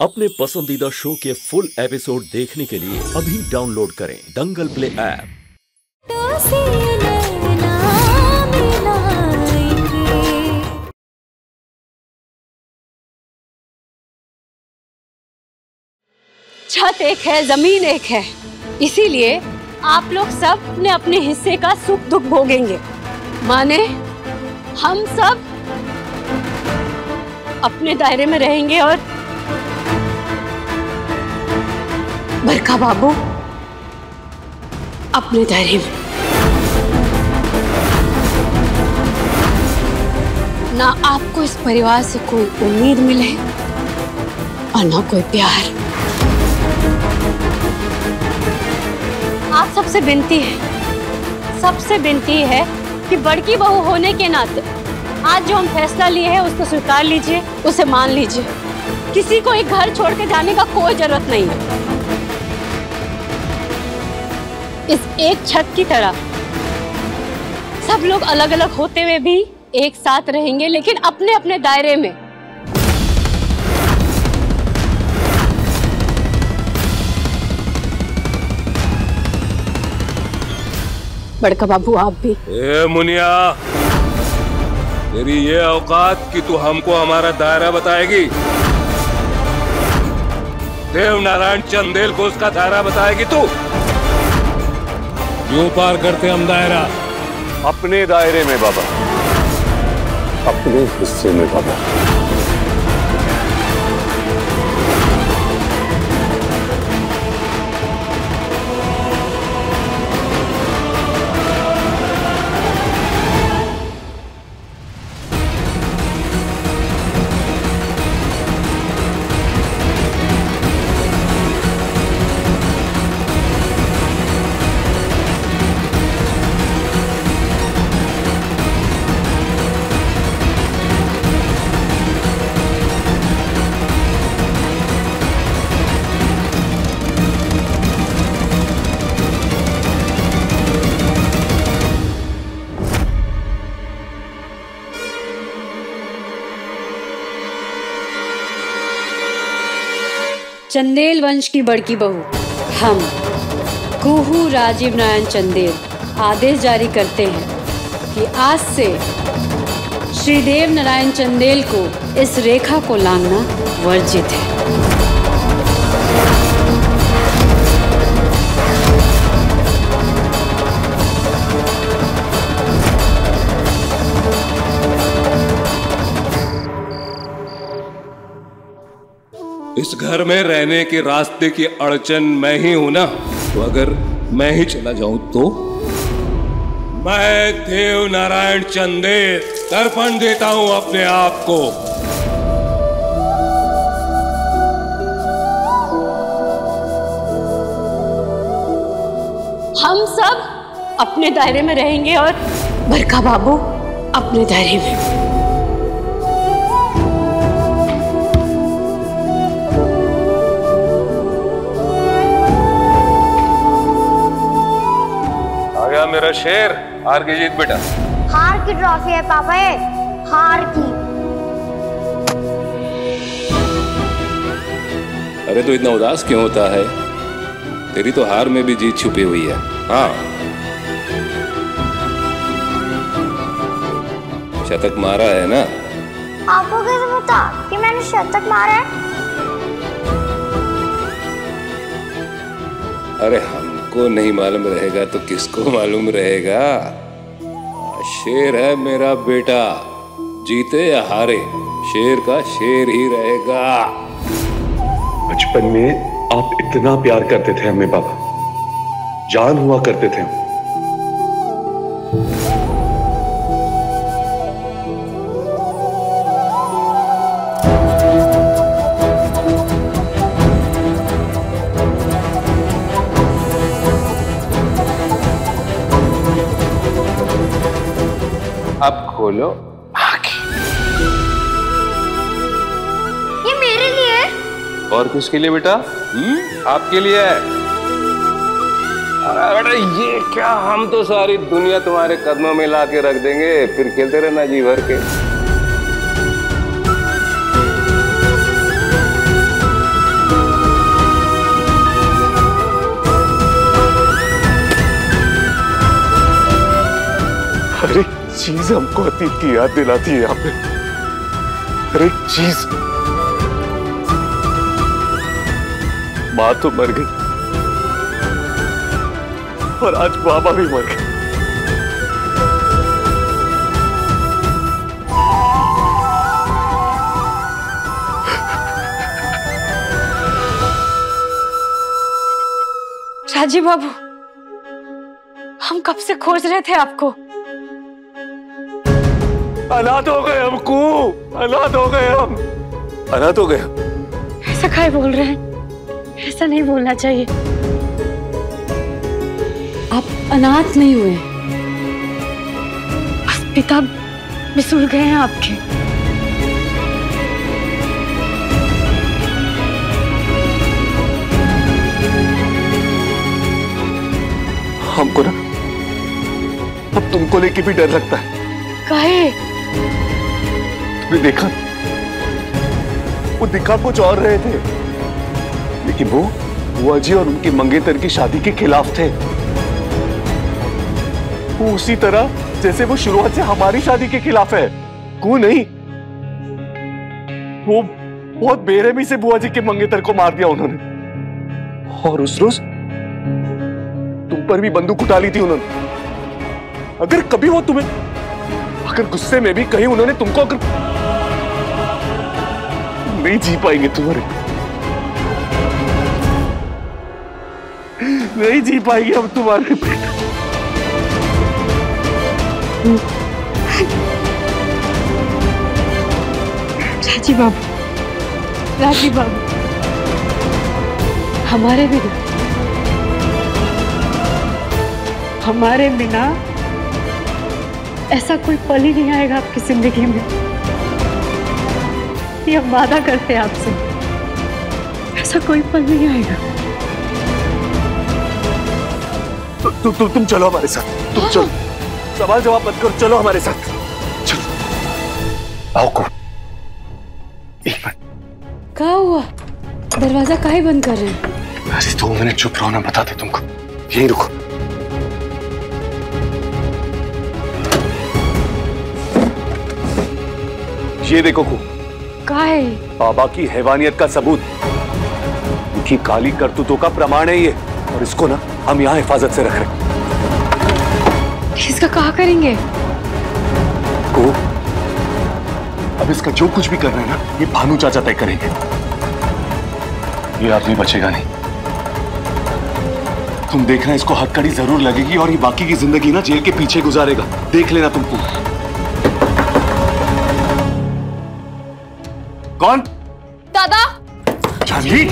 अपने पसंदीदा शो के फुल एपिसोड देखने के लिए अभी डाउनलोड करें दंगल प्ले ऐप। छत एक है, ज़मीन एक है। इसीलिए आप लोग सब अपने अपने हिस्से का सुख दुख भोगेंगे। माने हम सब अपने दायरे में रहेंगे और बरका बाबू। अपने दायरे में। ना आपको इस परिवार से कोई उम्मीद मिले और ना कोई प्यार। आप सबसे विनती है, सबसे विनती है कि बड़की बहू होने के नाते आज जो हम फैसला लिए हैं, उसको स्वीकार लीजिए, उसे मान लीजिए। किसी को एक घर छोड़ के जाने का कोई ज़रूरत नहीं है। एक छत की तरह। सब लोग अलग अलग होते हुए भी एक साथ रहेंगे, लेकिन अपने अपने दायरे में। बड़का बाबू, आप भी। ए, मुनिया, तेरी ये औकात कि तू हमको हमारा दायरा बताएगी? देव नारायण चंदेल को उसका दायरा बताएगी तू? क्यों पार करते हम दायरा। अपने दायरे में बाबा। अपने हिस्से में बाबा। चंदेल वंश की बड़की बहू। हम, कुहू राजीव नारायण चंदेल, आदेश जारी करते हैं कि आज से श्रीदेव नारायण चंदेल को इस रेखा को लांघना वर्जित है। इस घर में रहने के रास्ते की अड़चन मैं ही हूँ ना। तो अगर मैं ही चला जाऊँ तो? मैं देव नारायण चंदे तर्पण देता हूँ अपने आप को। हम सब अपने दायरे में रहेंगे और बरका बाबू अपने दायरे में। मेरा शेर हार की जीत बेटा। हार की ट्रॉफी है पापा ये हार की। अरे तो इतना उदास क्यों होता है? तेरी तो हार में भी जीत छुपी हुई है। हाँ। शतक मारा है ना? आपको कैसे पता कि मैंने शतक मारा है? अरे हमको नहीं मालूम रहेगा तो किसको मालूम रहेगा? शेर है मेरा बेटा, जीते या हारे, शेर का शेर ही रहेगा। बचपन में आप इतना प्यार करते थे हमें बाबा। जान हुआ करते थे हम। बोलो। ये मेरे लिए है। और किसके लिए बेटा? हम्म? आपके लिए है। अरे ये क्या हम तो सारी दुनिया तुम्हारे कदमों में ला के रख देंगे फिर खेलते रहना जी भर के। अरे चीज़ हमको अतीत की याद दिलाती है यहाँ पे। हर एक चीज़। माँ तो मर गई। और आज बाबा भी मर गए। राजीव बाबू, हम कब से खोज रहे थे आपको? अनाथ हो गए हमको अनाथ हो गए हम। अनाथ हो गए ऐसा काय बोल रहे हैं? ऐसा नहीं बोलना चाहिए। आप अनाथ नहीं हुए। बस पिता बिसुर गए हैं आपके। हमको ना अब तुमको लेके भी डर लगता है। कहे? तुमने देखा। वो दिखा कुछ और रहे थे। लेकिन वो बुआ जी और उनके मंगेतर की शादी के खिलाफ थे। वो उसी तरह, जैसे वो शुरुआत से हमारी शादी के खिलाफ है। को नहीं? वो बहुत बेरहमी से बुआ जी के मंगेतर को मार दिया उन्होंने। और उस रोज, तुम पर भी बंदूक उठा ली थी उन्होंने। अगर कभी वो तुम्हें अगर गुस्से में भी कहीं उन्होंने तुमको अगर नहीं जी पाएँगे तुम्हारे। नहीं जी पाएँगे हम तुम्हारे राजीव बाबू राजीव बाबू, हमारे बिना हमारे बिना ऐसा कोई पल ही नहीं आएगा आपकी ज़िंदगी में। ये हम वादा करते हैं आपसे। ऐसा कोई पल नहीं आएगा। तु, तु, तु, तुम चलो हमारे साथ। तुम चलो। सवाल जवाब मत करो चलो हमारे साथ। चलो। आओ को एक मिनट। क्या हुआ? दरवाज़ा काहे बंद कर रहे हैं? अरे दो मिनट चुप रहो ना बताते तुमको। यहीं रुको। ये देखो को का है बाबा की हैवानियत का सबूत। उनकी काली करतूतों का प्रमाण है ये। और इसको ना हम यहाँ हिफाजत से रख रहे इसका कहा करेंगे? को? अब इसका जो कुछ भी करना है ना ये भानु चाचा तय करेंगे। ये आदमी बचेगा नहीं। तुम देखना इसको हथकड़ी ज़रूर लगेगी और ये बाकी की ज़िंदगी ना जेल के पीछे गुजारेगा। देख लेना तुमको जानवी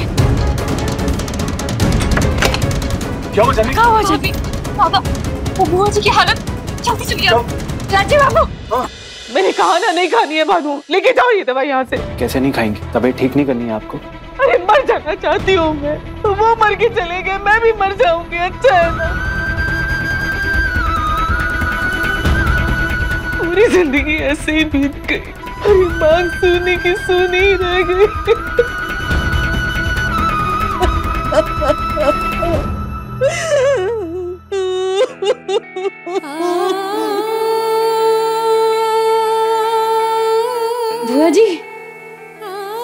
क्या हुआ जानवी क्या हुआ जबी दादा वो बुआ जी की हालत जल्दी चलिए। राजीव बाबू। मैंने कहा ना नहीं खानी है भानु। लेके जाओ ये दवाई यहाँ से। कैसे नहीं खाएँगे? तबीयत ठीक नहीं करनी है आपको? अरे मर जाना चाहती हूँ मैं। तो वो मर के चले गए मैं भी मर जाऊँगी अच्छा है ना? पूरी ज़िंदगी ऐसे ही बीत गई। अरे मांग सुनी की सुनी ही रह गई। बुआ जी।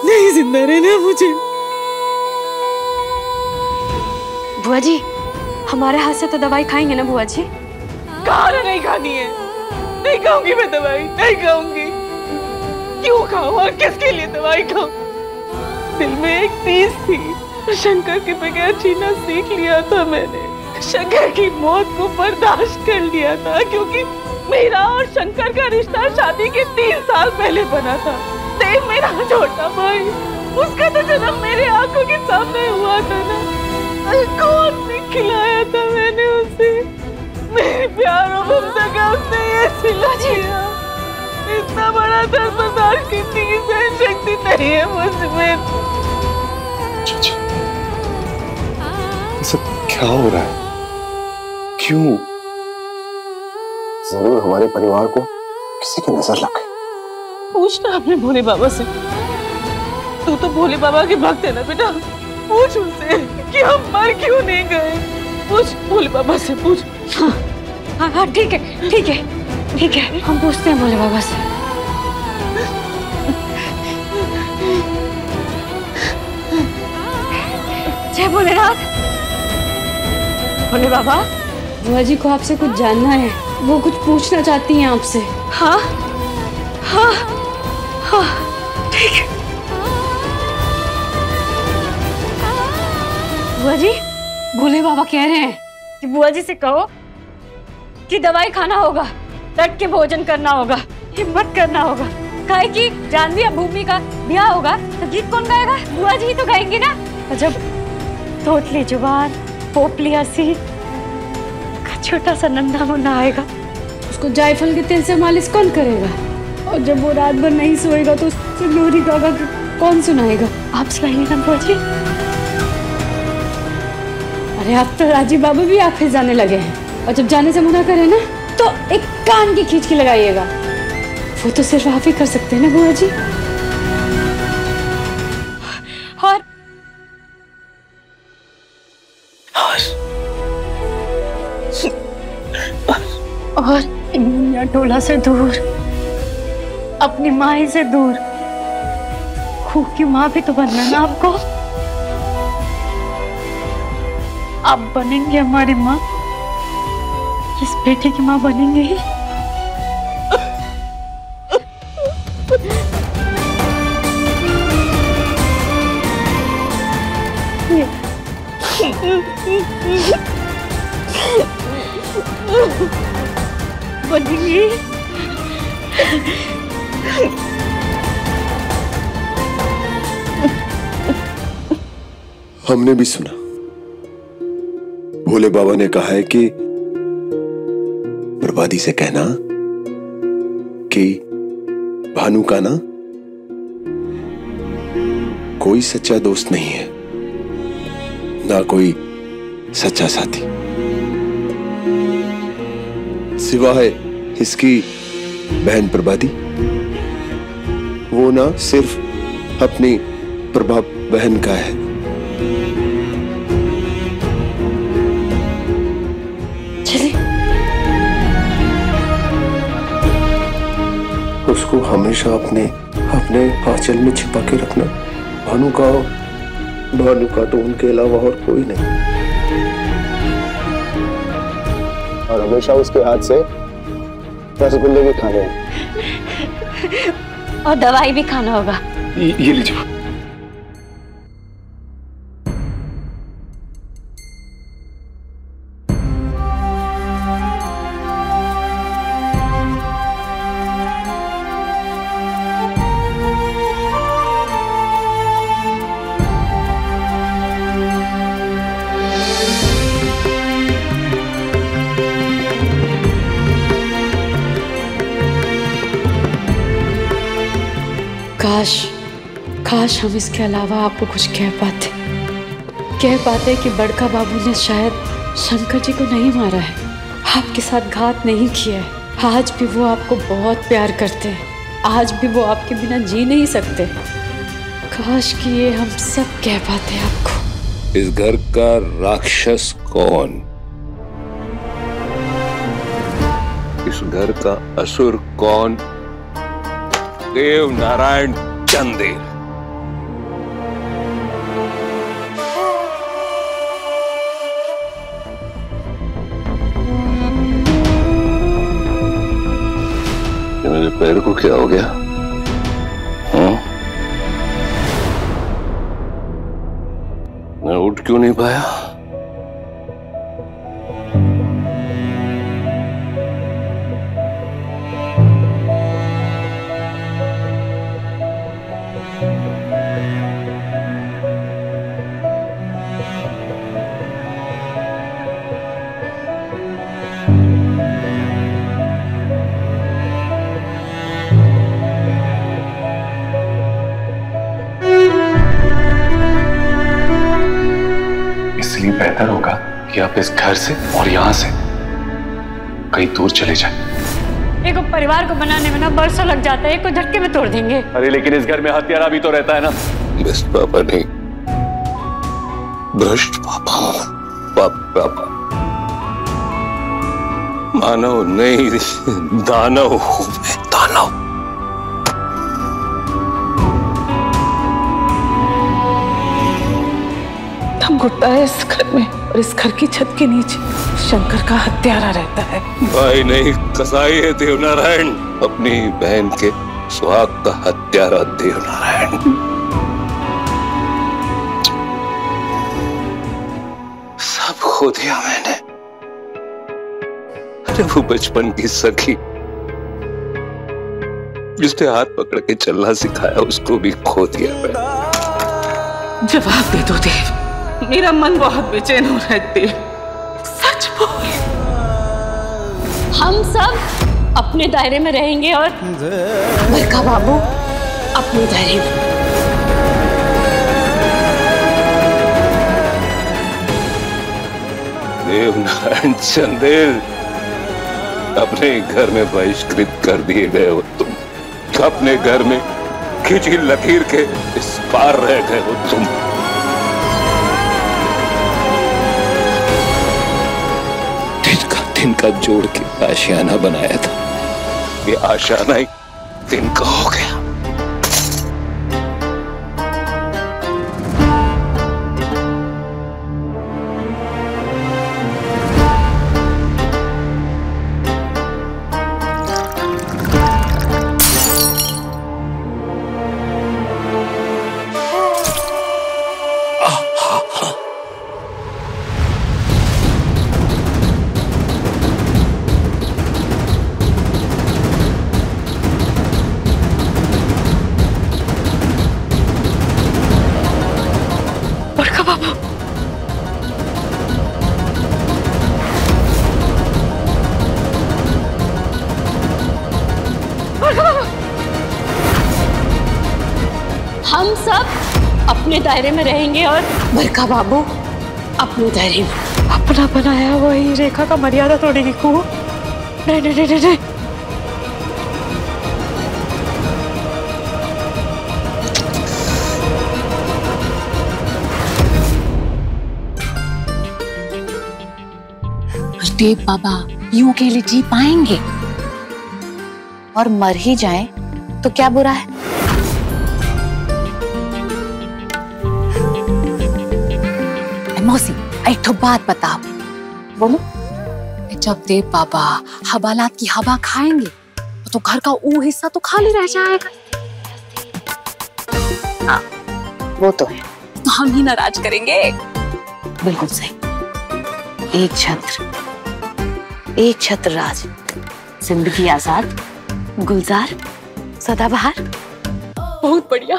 नहीं ज़िंदा रहना मुझे। बुआ जी हमारे हाथ से तो दवाई खाएँगे ना बुआ जी? कहा ना नहीं खानी है। नहीं खाऊँगी मैं दवाई नहीं खाऊँगी। क्यों खाऊं और किसके लिए दवाई खाऊं? दिल में एक तीस थी। शंकर के बगैर जीना सीख लिया था मैंने। शंकर की मौत को बर्दाश्त कर लिया था, क्योंकि मेरा और शंकर का रिश्ता शादी के तीन साल पहले बना था। देव मेरा छोटा भाई, उसका तो जन्म मेरे आँखों के सामने हुआ था ना। कौन ने खिलाया था मैंने उसे? मेरे प्यार और ममता का उसने ये सिला दिया? इतना बड़ा दर्द बर्दाश्त करने की सहन शक्ति नहीं है मुझमें ये सब क्या हो रहा है? क्यों? ज़रूर हमारे परिवार को किसी की नज़र लग गई। पूछना अपने भोले बाबा से। तू तो भोले बाबा के भक्त है ना बेटा। पूछ उनसे कि हम मर क्यों नहीं गए। पूछ भोले बाबा से पूछ। हाँ हाँ ठीक है ठीक है ठीक है हम पूछते हैं भोले बाबा से। जय भोलेनाथ। भोले बाबा? बुआ जी को आपसे कुछ जानना है। वो कुछ पूछना चाहती हैं आपसे। हाँ? हाँ? हाँ ठीक। है बुआ जी? भोले बाबा कह रहे हैं। कि बुआ जी से कहो कि दवाई खाना होगा डट के भोजन करना होगा हिम्मत करना होगा। काहे कि जानवी अब भूमि का ब्याह होगा तो गीत कौन गाएगा? बुआ जी ही तो गाएँगे ना। जब तोतली ज़ुबान। पोपली हँसी का छोटा सा नंदा मुन्ना आएगा। उसको जायफल के तेल से मालिश कौन करेगा? और जब वो रात भर नहीं सोएगा तो उससे लोरी गा गा के कौन सुनाएगा? आप सुनाएँगे ना जी। अरे आप तो राजीव बाबू भी आप फिर जाने लगे हैं। और जब जाने से मना करे ना तो एक कान की खींच के लगाइएगा। वो तो सिर्फ़ आप ही कर सकते हैं ना बुआ जी? टोला से दूर, अपनी माँ से दूर खूब की माँ भी तो बनना ना आपको। आप बनेंगे हमारी माँ इस बेटे की माँ बनेंगे ही। बनेंगे हमने भी सुना। भोले बाबा ने कहा है कि प्रभादी से कहना कि भानु का ना कोई सच्चा दोस्त नहीं है, ना कोई सच्चा साथी। सिवाय इसकी बहन प्रभादी वो ना सिर्फ़ अपनी प्रभा बहन का है। उसको हमेशा अपने अपने आंचल में छिपा के रखना। भानु का भानु का तो उनके अलावा और कोई नहीं। और हमेशा उसके हाथ से रसगुल्ले भी खाने और दवाई भी खाना होगा। ये, ये लीजिए। काश काश हम इसके अलावा आपको कुछ कह पाते। कह पाते कि बड़का बाबू ने शायद शंकर जी को नहीं मारा है। आपके साथ घात नहीं किया है। आज भी वो आपको बहुत प्यार करते हैं। आज भी वो आपके बिना जी नहीं सकते। काश कि ये हम सब कह पाते आपको। इस घर का राक्षस कौन? इस घर का असुर कौन? देव नारायण चंदेल मेरे पैर को क्या हो गया? बेहतर होगा कि आप इस घर से और यहाँ से कहीं दूर चले जाएँ। एक परिवार को बनाने में ना बरसों लग जाता है एक को झटके में तोड़ देंगे। अरे लेकिन इस घर में हत्यारा भी तो रहता है ना। बेस्ट पापा नहीं। भ्रष्ट पापा। पाप पापा। मानव नहीं दानव। घुटता है इस घर में और इस घर की छत के नीचे। शंकर का हत्यारा रहता है। भाई नहीं कसाई है देवनारायण। अपनी बहन के सुहाग का हत्यारा देवनारायण। सब खो दिया मैंने। अरे वो बचपन की सखी। जिसने हाथ पकड़ के चलना सिखाया उसको भी खो दिया मैं जवाब दे दो देव। मेरा मन बहुत बेचैन हो रहा है देव सच बोल हम सब अपने दायरे में रहेंगे और बरका बाबू अपने दायरे में। देवनारायण चंदेल अपने घर में बहिष्कृत कर दिए गए हो तुम। अपने घर में खिंची लकीर के इस पार रह गए हो तुम। दिन का जोड़ के आशियाना बनाया था। ये आशियाना ही दिन का हो गया। दायरे में रहेंगे और बरका बाबू अपने दायरे में। अपना बनाया वही रेखा का मर्यादा तोड़ेगी को नहीं नहीं नहीं नहीं नहीं। देव बाबा यूँ अकेले जी पाएँगे? और मर ही जाएँ तो क्या बुरा है? मौसी एक तो बात बताओ। बोलो। जब देव बाबा हवालात की हवा खाएँगे तो घर का वो हिस्सा तो खाली रह जाएगा। हाँ वो तो है। तो हम ही नाराज़ करेंगे। बिल्कुल सही। एक छत्र एक छत्र राज। ज़िंदगी आज़ाद गुलजार सदाबहार। बहुत बढ़िया।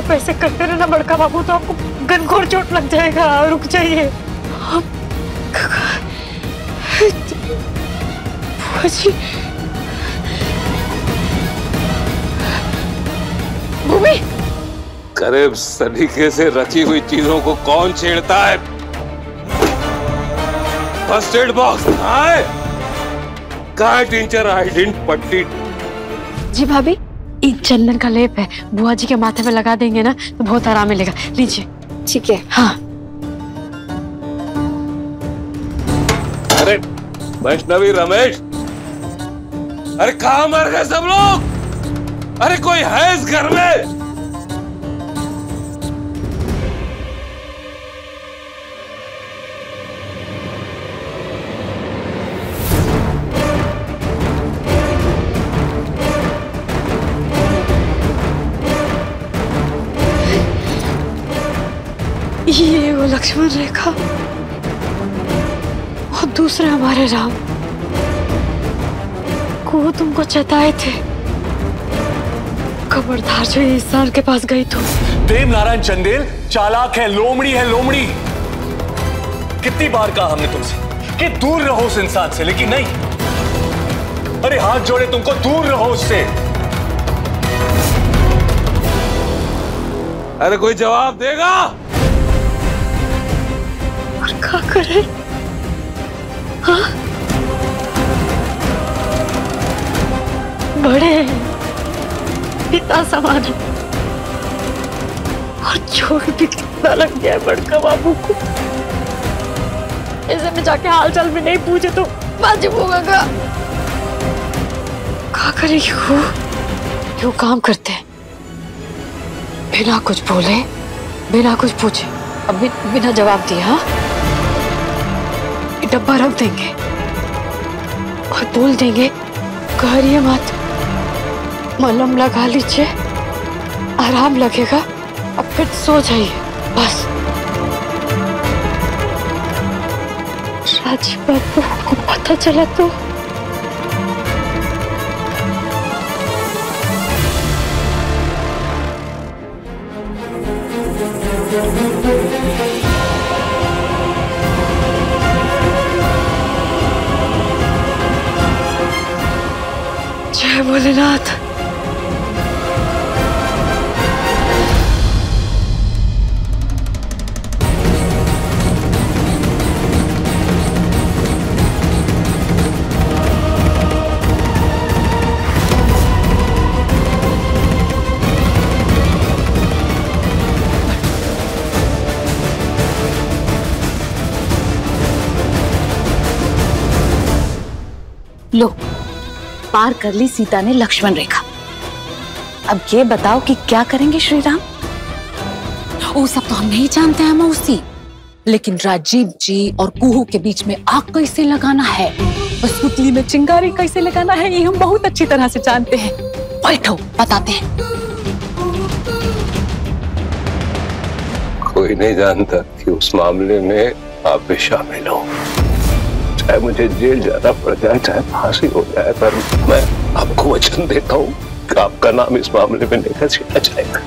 आप ऐसे करते रहना बड़का बाबू तो आपको गनखोर चोट लग जाएगा। रुक जाइए। आप बुआ जी भूमि। करीब सलीके से रची हुई चीज़ों को कौन छेड़ता है? फ़र्स्ट एड बॉक्स कहाँ है कहाँ टीचर आइडेंट पट्टी जी भाभी ये चंदन का लेप है। बुआ जी के माथे में लगा देंगे ना तो बहुत आराम मिलेगा। लीजिए। ठीक है। हाँ। अरे वैष्णवी रमेश। अरे कहा मर गए सब लोग? अरे कोई है इस घर में? ये रेखा और दूसरे हमारे राम। को तुमको चताए थे। खबरदार जो इंसान के पास गई तो। देव नारायण चंदेल चालाक है लोमड़ी है लोमड़ी। कितनी बार कहा हमने तुमसे कि दूर रहो उस इंसान से लेकिन नहीं। अरे हाथ जोड़े तुमको दूर रहो उससे। अरे कोई जवाब देगा? क्या करे हाँ? बड़े पिता समान है। और चोट भी कितना लग गया है, बड़का बाबू को। ऐसे में जाके हाल चाल भी नहीं पूछे तो वाजिब होगा का? क्या? करेगी वो क्यों काम करते हैं? बिना कुछ बोले, बिना कुछ पूछे। अब बिना जवाब दिया हाँ? ये डब्बा रख देंगे और बोल देंगे कहरिए मत। मलम लगा लीजिए, आराम लगेगा, अब फिर सो जाइए, बस। राजीव बाबू को पता चला तो? जय भोलेनाथ। लो पार कर ली सीता ने लक्ष्मण रेखा। अब ये बताओ कि क्या करेंगे श्री राम वो सब तो हम नहीं जानते हैं, मौसी। लेकिन राजीव जी और कुहू के बीच में आग कैसे लगाना है? बस पुतली में चिंगारी कैसे लगाना है, ये हम बहुत अच्छी तरह से जानते हैं। बैठो, बताते हैं। कोई नहीं जानता कि उस मामले में आप भी शामिल हो। चाहे मुझे जेल जाना पड़ जाए चाहे फांसी हो जाए, पर मैं आपको वचन देता हूँ आपका नाम इस मामले में नहीं खसीटा जाएगा।